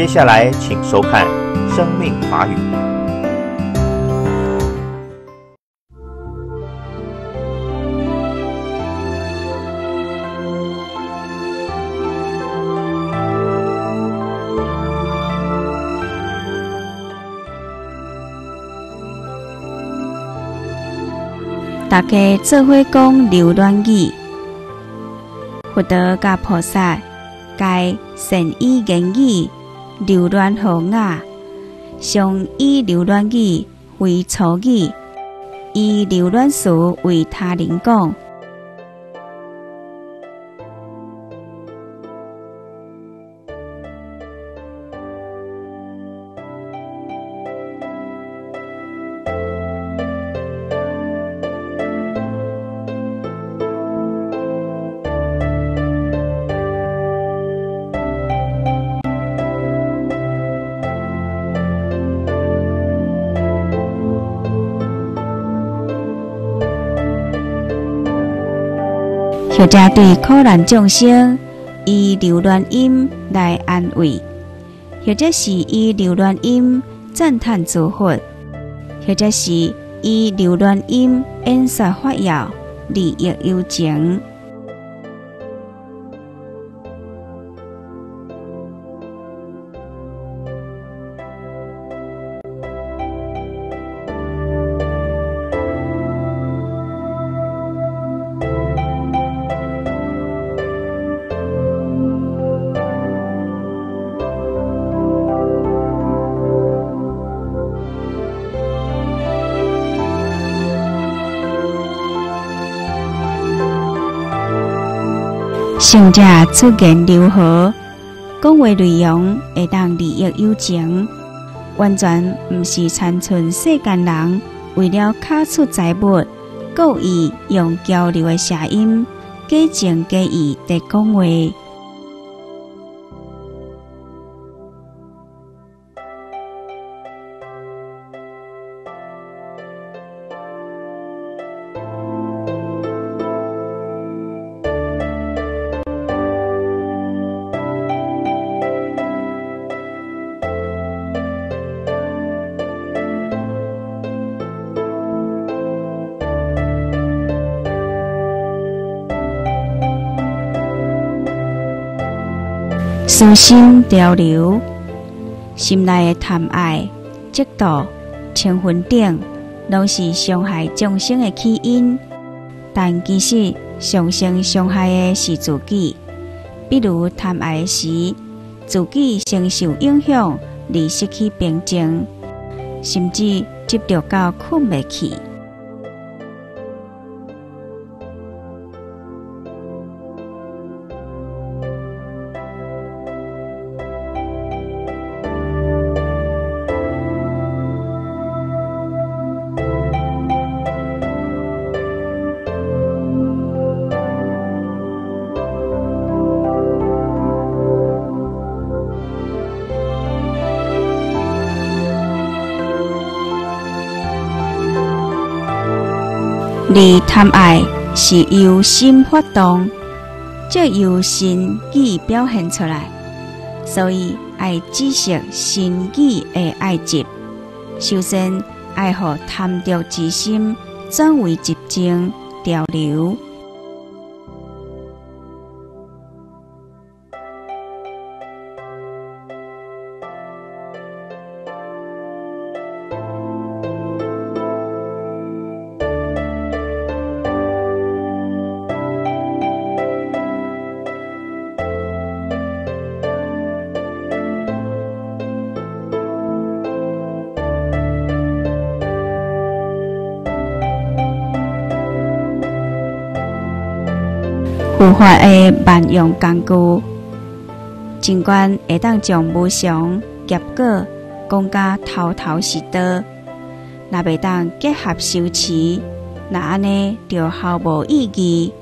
接下来，请收看《生命法语》。大家做伙讲流乱语，佛陀甲菩萨该善意言语流乱河雅，常以流乱语为粗语，以流乱事为他人讲。或者对苦难众生以流乱音来安慰，或者是以流乱音赞叹祝福，或者是以流乱音演说法要利益有情。圣者出言如何？讲话内容会当利益友情，完全毋是残存世间人为了卡出财物，故意用交流的声音假情假意地讲话。私心交流，心内的贪爱、嫉妒、嗔恨等，拢是伤害众生的起因。但其实上生伤害的是自己。比如贪爱时，自己先受影响，而失去平静，甚至执着到困不去。而贪爱是由心发动，这由心意表现出来，所以爱知识心意的爱执。首先，爱和贪着之心转为集中潮流。法的万用工具，尽管会当将无常结果讲甲头头是道，若袂当结合修持，那安尼就毫无意义。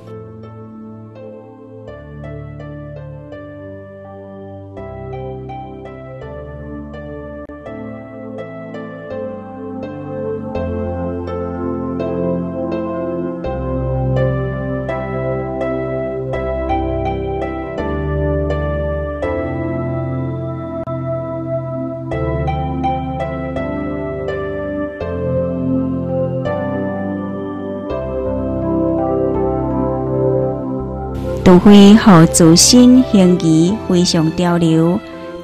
非和自身行仪非常潮流，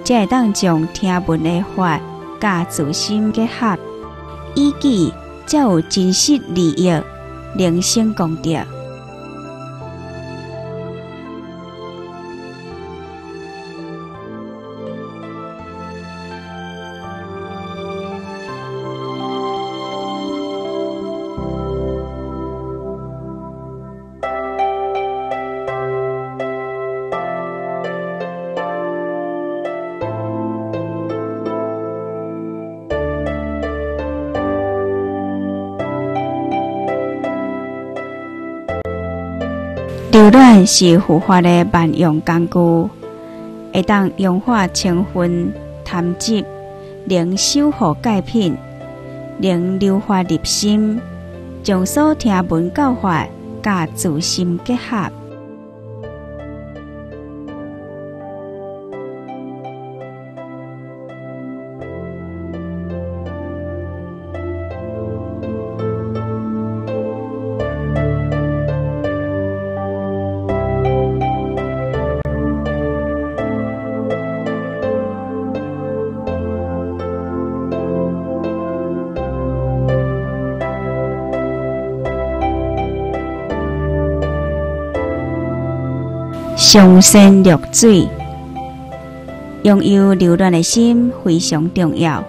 才会当将听闻的法甲自身结合，以记才有真实利益，人生功德。流卵是护法的万用工具，会当融化成分、贪执，能修复戒品，能流化入心，将所听闻教法甲自心结合。上善若水，拥有柔软的心非常重要。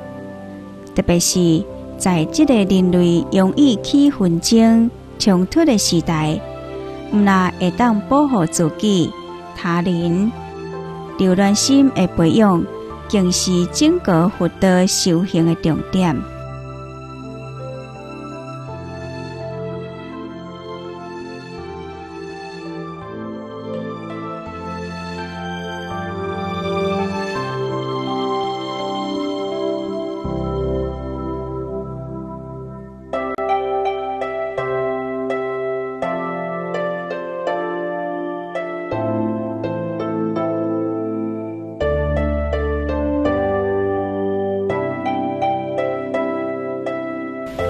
特别是在这个人类容易起纷争、冲突的时代，毋那会当保护自己、他人。柔软心的培养，更是整个佛道修行的重点。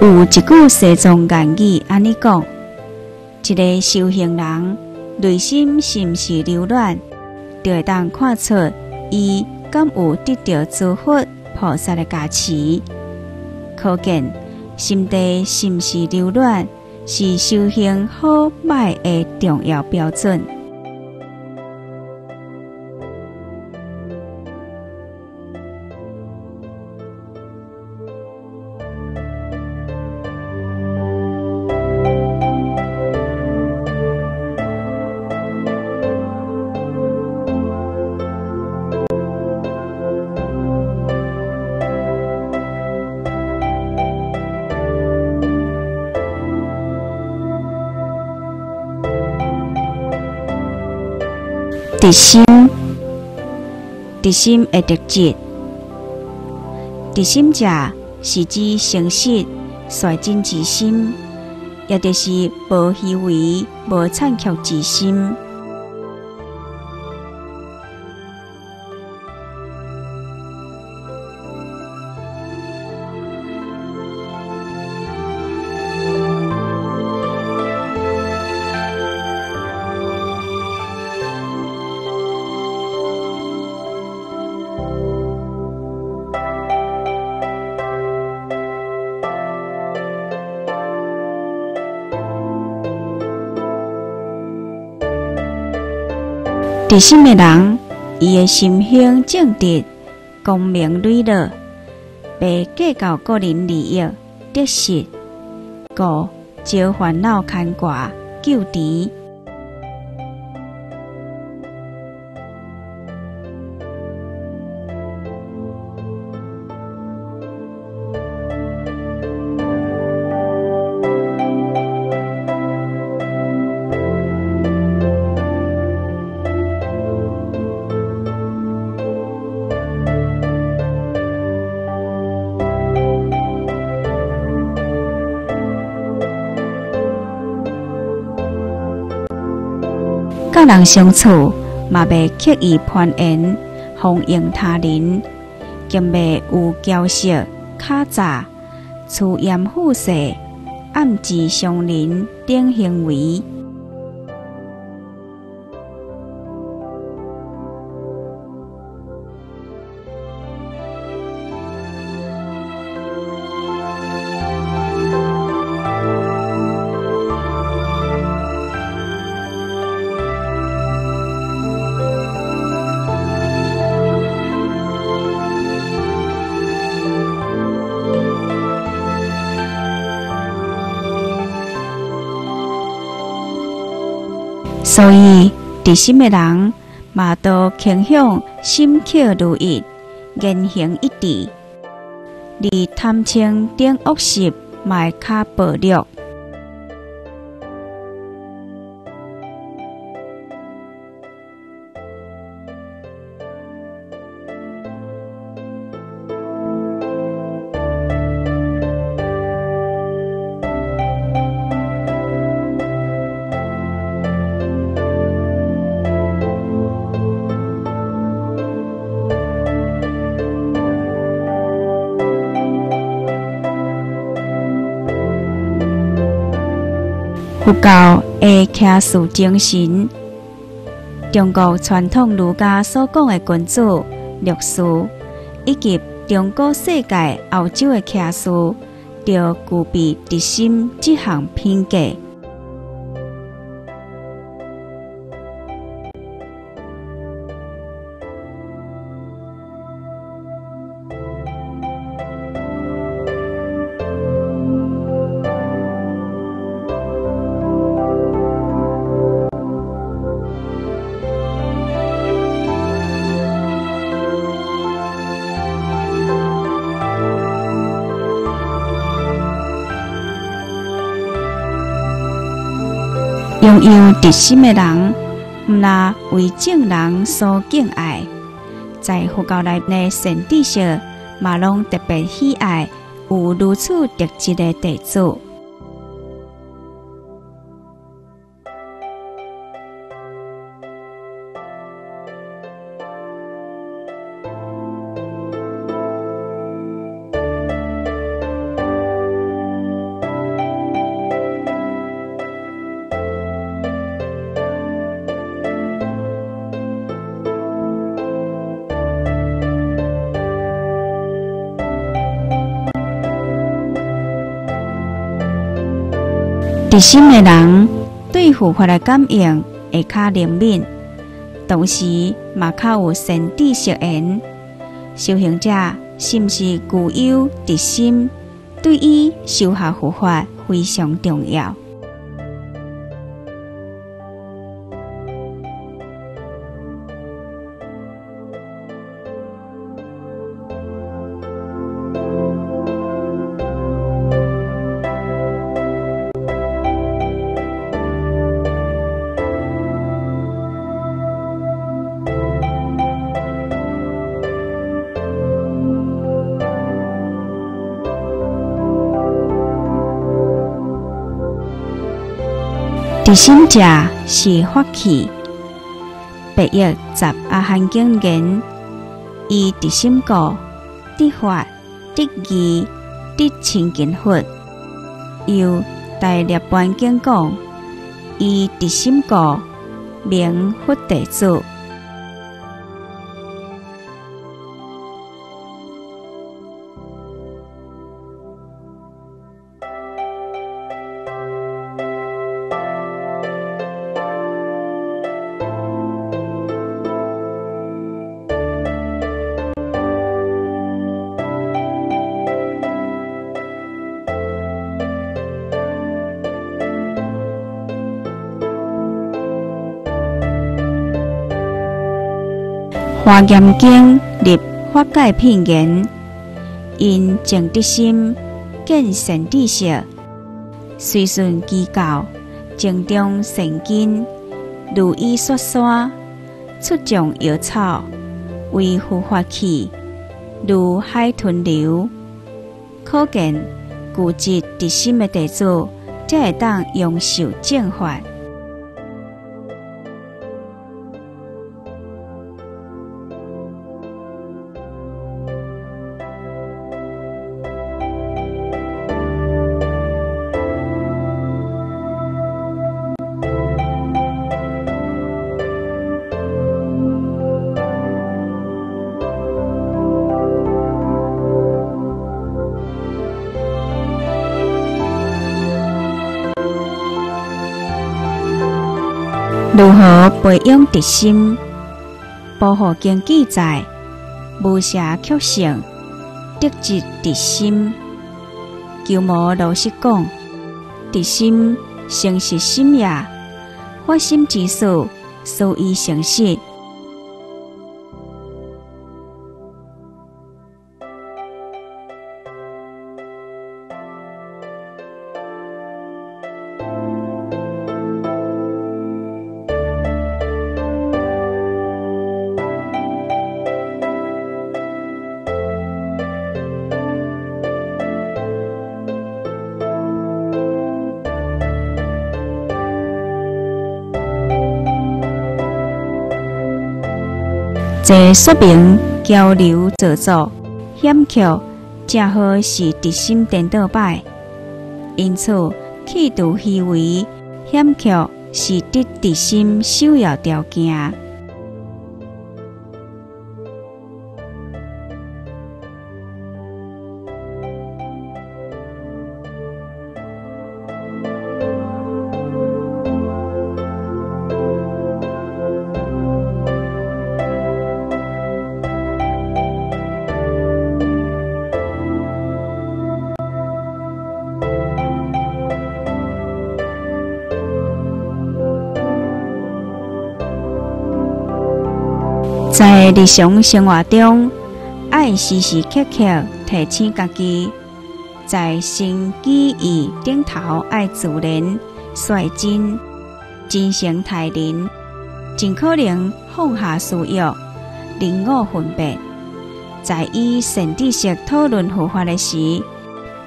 有一句西藏谚语安尼讲：一个修行人内心是毋是柔软，就会当看出伊敢有得到诸佛菩萨的加持。可见心地是毋是柔软，是修行好歹的重要标准。直心，直心的特质。直心者是指诚实、率真之心，也就是无虚伪、无残缺之心。直心的人，伊的心胸正直、光明磊落，被计较个人利益、得失，故招烦恼牵挂，救除。人相处，嘛袂刻意攀缘、奉迎他人，更袂有骄色、卡诈、粗言护色、暗自伤人等行为。所以直心的人嘛都倾向心口如一，言行一致，而贪清等恶习嘛较暴力。佛教的卡士精神，中国传统儒家所讲的君子、律师，以及中国世界欧洲的骑士，都具备德心这项品格。拥有德心的人，毋那为正人所敬爱，在佛教内的圣地上，马龙特别喜爱有如此特质的弟子。直心的人对佛法的感应会较灵敏，同时嘛较有神智识缘。修行者是毋是具有直心，对于修学佛法非常重要。心者是法器，白玉十阿含经言：以直心故，得法得义得清净佛。又大涅槃经讲：以直心故，名佛弟子。华严经立法界片言，因净德心见神智识，随顺机教，正中圣经，如意说山，出众药草，为护法器，如海豚流。可见固执直心的弟子，才会当永受正法。培养德心？保护经记载，无暇曲性，得志直心。鸠摩罗什讲，德心诚实心也。发心之事，所以诚实。这说明交流制作险缺，正好是直心颠倒摆，因此气度虚伪险缺是得直心首要条件。在日常生活中，爱时时刻刻提醒家己，在心机意顶头爱自然、率真、真诚待人，尽可能放下私欲、人我分别。在以善知识讨论佛法的时，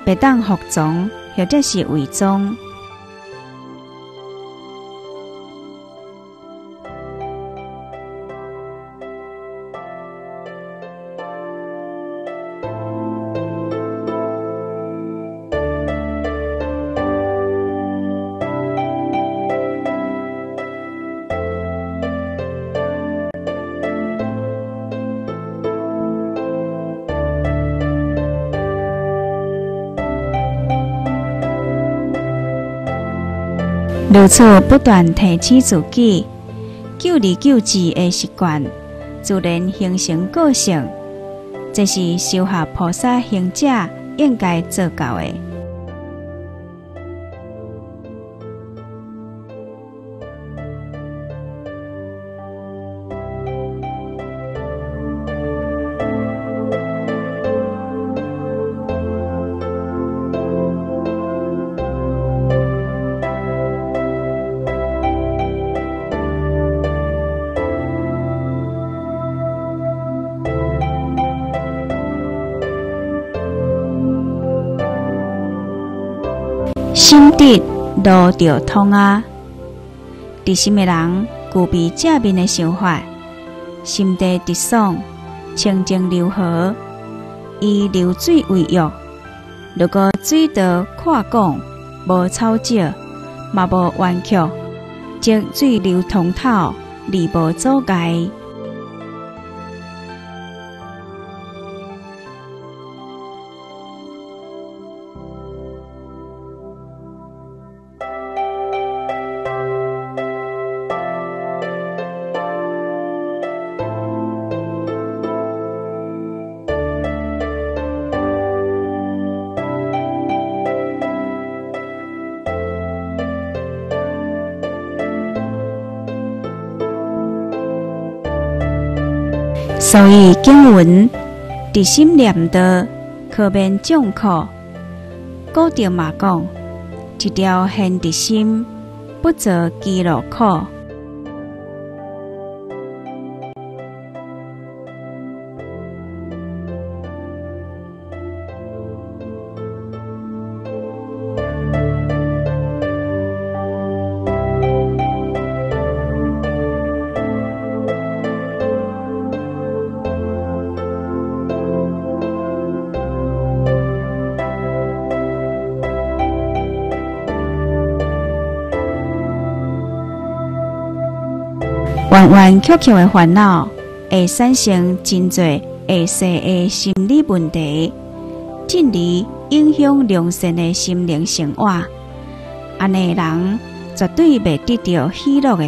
别当服从或者是伪装。如此不断提醒自己，救利救济的习惯，自然形成个性。这是修学菩萨行者应该做到的。心得路就通啊！直心的人具备正面的想法，心地直爽，清净柔和，以流水为乐。如果水道跨广，无吵吵，嘛无弯曲，即水流通透，而无阻碍。经文伫心念的可免众苦，古德嘛讲，一条现伫心，不做记录苦。弯弯曲曲的烦恼，会产生真多下世的心理问题，进而影响良善的心灵生活。安尼人绝对袂得到喜乐的。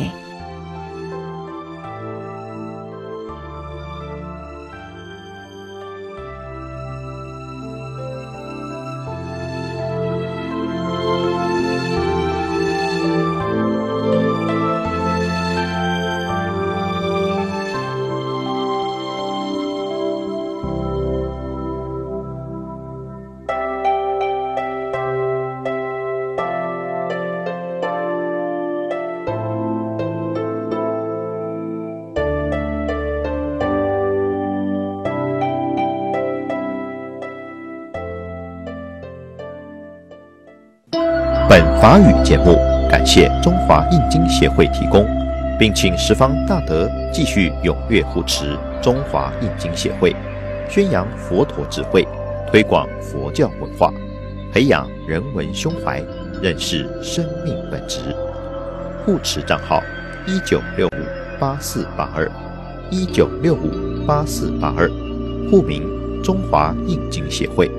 法语节目感谢中华印经协会提供，并请十方大德继续踊跃护持中华印经协会，宣扬佛陀智慧，推广佛教文化，培养人文胸怀，认识生命本质。护持账号：一九六五八四八二，一九六五八四八二，户名：中华印经协会。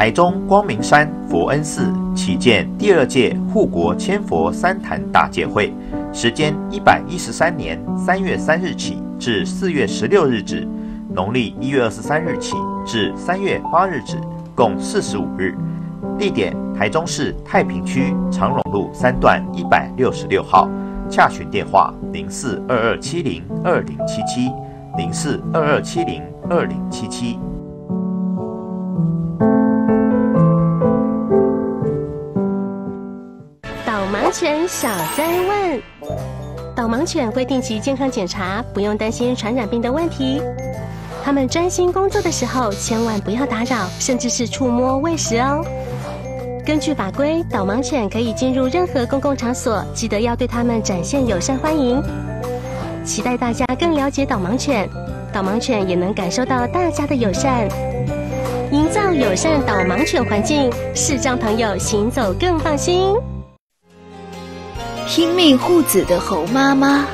台中光明山佛恩寺启建第二届护国千佛三坛大戒会，时间一百一十三年三月三日起至四月十六日止，农历一月二十三日起至三月八日止，共四十五日。地点：台中市太平区长荣路三段一百六十六号。洽询电话：零四二二七零二零七七零四二二七零二零七七。犬小灾问：导盲犬会定期健康检查，不用担心传染病的问题。它们专心工作的时候，千万不要打扰，甚至是触摸喂食哦。根据法规，导盲犬可以进入任何公共场所，记得要对它们展现友善欢迎。期待大家更了解导盲犬，导盲犬也能感受到大家的友善，营造友善导盲犬环境，视障朋友行走更放心。拼命护子的猴妈妈，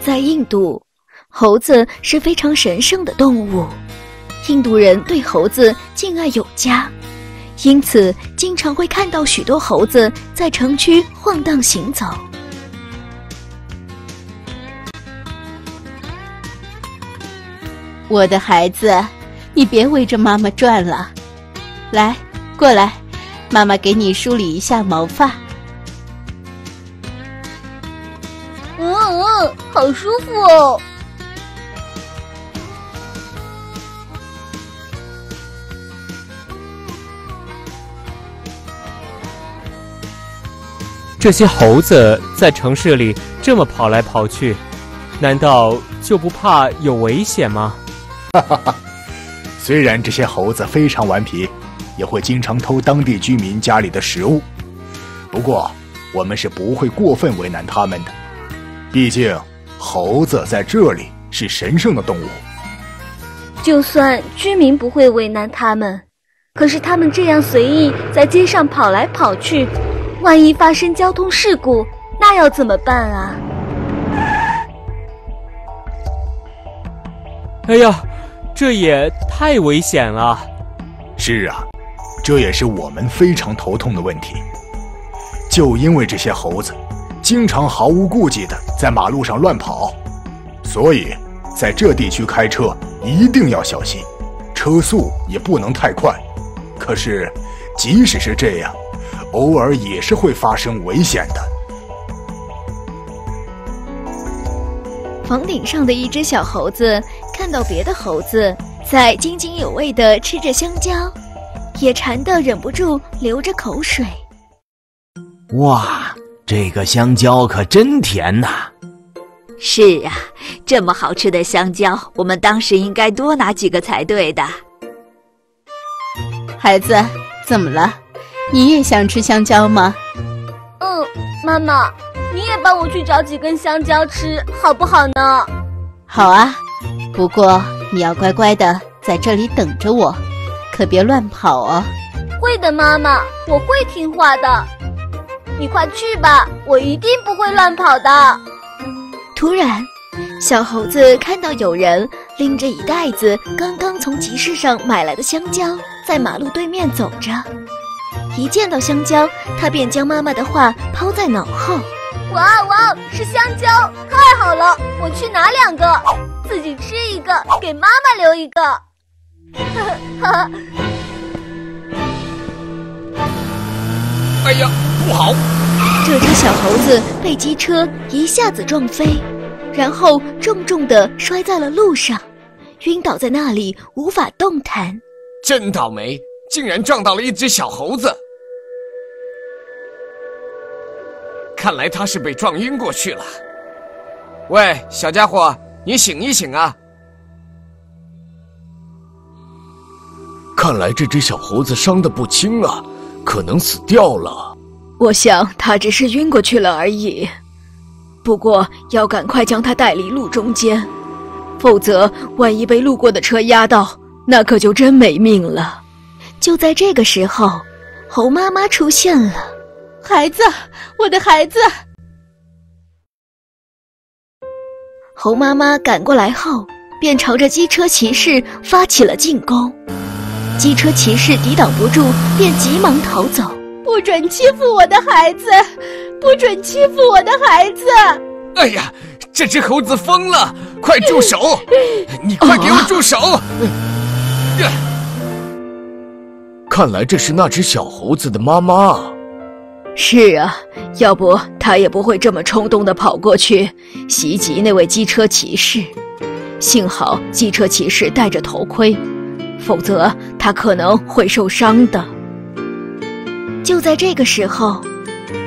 在印度，猴子是非常神圣的动物。印度人对猴子敬爱有加，因此经常会看到许多猴子在城区晃荡行走。我的孩子，你别围着妈妈转了，来，过来，妈妈给你梳理一下毛发。好舒服哦！这些猴子在城市里这么跑来跑去，难道就不怕有危险吗？哈哈哈！虽然这些猴子非常顽皮，也会经常偷当地居民家里的食物，不过我们是不会过分为难他们的，毕竟。猴子在这里是神圣的动物，就算居民不会为难他们，可是他们这样随意在街上跑来跑去，万一发生交通事故，那要怎么办啊？哎呀，这也太危险了！是啊，这也是我们非常头痛的问题。就因为这些猴子。经常毫无顾忌的在马路上乱跑，所以在这地区开车一定要小心，车速也不能太快。可是，即使是这样，偶尔也是会发生危险的。房顶上的一只小猴子看到别的猴子在津津有味的吃着香蕉，也馋得忍不住流着口水。哇！这个香蕉可真甜呐！是啊，这么好吃的香蕉，我们当时应该多拿几个才对的。孩子，怎么了？你也想吃香蕉吗？嗯，妈妈，你也帮我去找几根香蕉吃，好不好呢？好啊，不过你要乖乖的在这里等着我，可别乱跑哦。会的，妈妈，我会听话的。你快去吧，我一定不会乱跑的。突然，小猴子看到有人拎着一袋子刚刚从集市上买来的香蕉，在马路对面走着。一见到香蕉，他便将妈妈的话抛在脑后。哇哇，是香蕉，太好了！我去拿两个，自己吃一个，给妈妈留一个。哈哈。哎呀！不好！这只小猴子被机车一下子撞飞，然后重重地摔在了路上，晕倒在那里无法动弹。真倒霉，竟然撞到了一只小猴子！看来他是被撞晕过去了。喂，小家伙，你醒一醒啊！看来这只小猴子伤得不轻啊，可能死掉了。我想他只是晕过去了而已。不过要赶快将他带离路中间，否则万一被路过的车压到，那可就真没命了。就在这个时候，猴妈妈出现了。孩子，我的孩子！猴妈妈赶过来后，便朝着机车骑士发起了进攻。机车骑士抵挡不住，便急忙逃走。不准欺负我的孩子！不准欺负我的孩子！哎呀，这只猴子疯了！快住手！你快给我住手！看来这是那只小猴子的妈妈。是啊，要不他也不会这么冲动的跑过去袭击那位机车骑士。幸好机车骑士戴着头盔，否则他可能会受伤的。就在这个时候，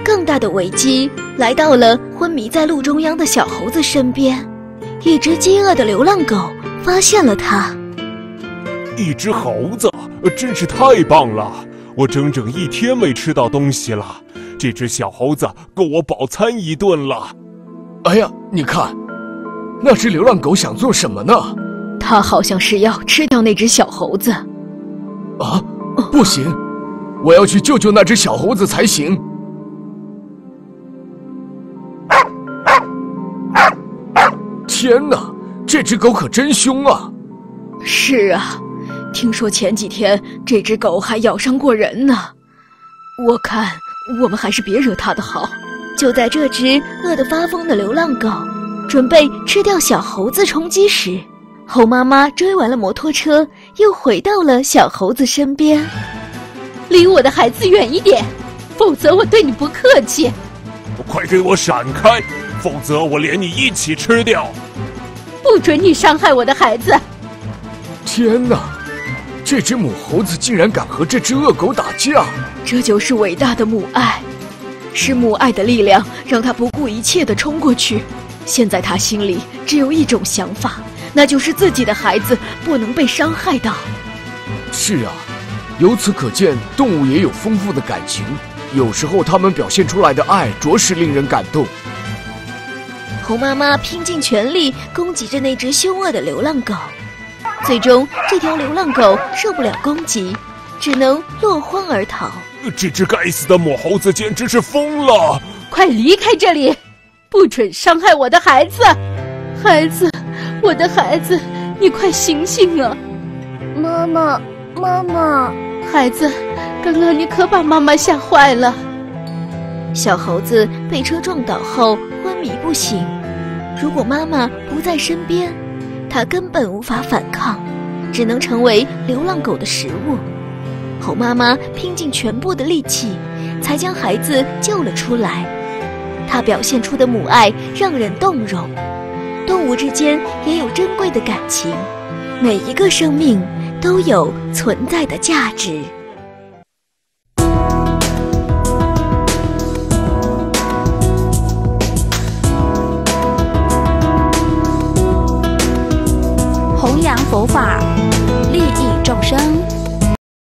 更大的危机来到了昏迷在路中央的小猴子身边。一只饥饿的流浪狗发现了它。一只猴子，真是太棒了！我整整一天没吃到东西了，这只小猴子够我饱餐一顿了。哎呀，你看，那只流浪狗想做什么呢？它好像是要吃掉那只小猴子。啊，不行，我要去救救那只小猴子才行。天哪，这只狗可真凶啊！是啊。听说前几天这只狗还咬伤过人呢，我看我们还是别惹它的好。就在这只饿得发疯的流浪狗准备吃掉小猴子充饥时，猴妈妈追完了摩托车，又回到了小猴子身边。离我的孩子远一点，否则我对你不客气。快给我闪开，否则我连你一起吃掉。不准你伤害我的孩子！天哪！这只母猴子竟然敢和这只恶狗打架，这就是伟大的母爱，是母爱的力量让它不顾一切的冲过去。现在他心里只有一种想法，那就是自己的孩子不能被伤害到。是啊，由此可见，动物也有丰富的感情，有时候它们表现出来的爱着实令人感动。猴妈妈拼尽全力攻击着那只凶恶的流浪狗。最终，这条流浪狗受不了攻击，只能落荒而逃。这只该死的母猴子简直是疯了！快离开这里，不准伤害我的孩子！孩子，我的孩子，你快醒醒啊！妈妈，妈妈，孩子，刚刚你可把妈妈吓坏了。小猴子被车撞倒后昏迷不醒，如果妈妈不在身边。它根本无法反抗，只能成为流浪狗的食物。猴妈妈拼尽全部的力气，才将孩子救了出来。它表现出的母爱让人动容。动物之间也有珍贵的感情，每一个生命都有存在的价值。